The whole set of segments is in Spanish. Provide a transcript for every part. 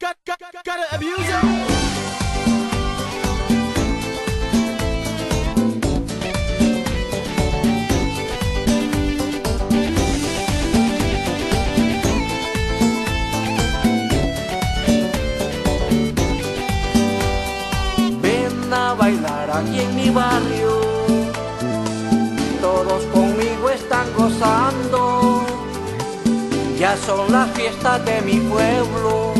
Gotta abuse. Ven a bailar aquí en mi barrio. Todos conmigo están gozando. Ya son las fiestas de mi pueblo.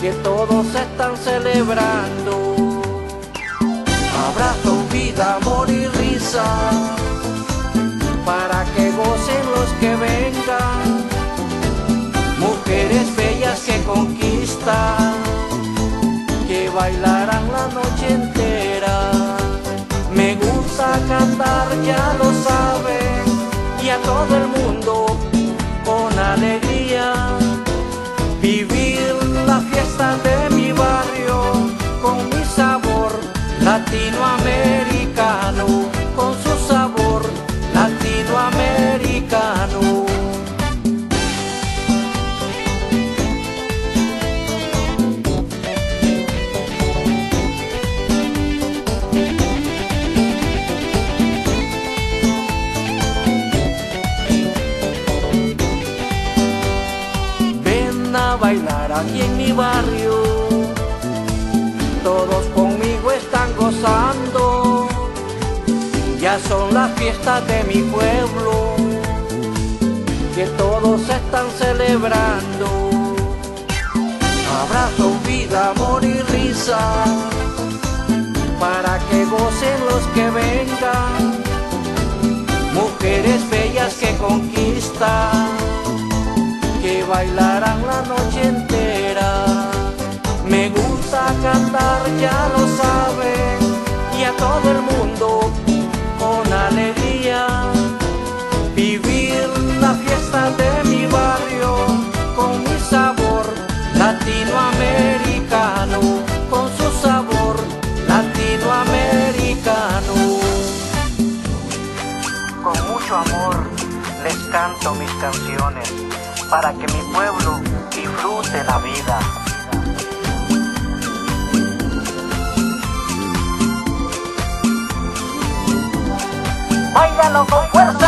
Que todos están celebrando. Abrazo, vida, amor y risa. Para que gocen los que vengan. Mujeres bellas que conquistan que bailarán la noche entera. Me gusta cantar, ya lo saben, y a todo el mundo de mi barrio con mi sabor latinoamericano, con su sabor latinoamericano. Ven a aquí en mi barrio. Todos conmigo están gozando. Ya son las fiestas de mi pueblo. Que todos están celebrando. Abrazo, vida, amor y risa. Para que gocen los que vengan. Mujeres bellas que conquistan que bailarán la noche entera. Cantar, ya lo saben, y a todo el mundo con alegría. Vivir la fiesta de mi barrio con mi sabor latinoamericano, con su sabor latinoamericano. Con mucho amor les canto mis canciones para que mi pueblo ¡Báilalo con fuerza!